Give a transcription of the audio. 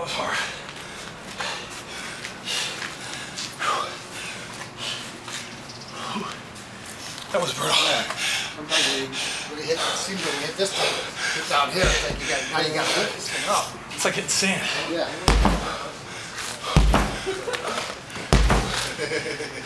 That was hard. That was brutal. Yeah. Sometimes when you, when you hit, it seems when you hit this time, it's down here, it's like you got, now you got to lift this thing up. It's like hitting sand. Yeah.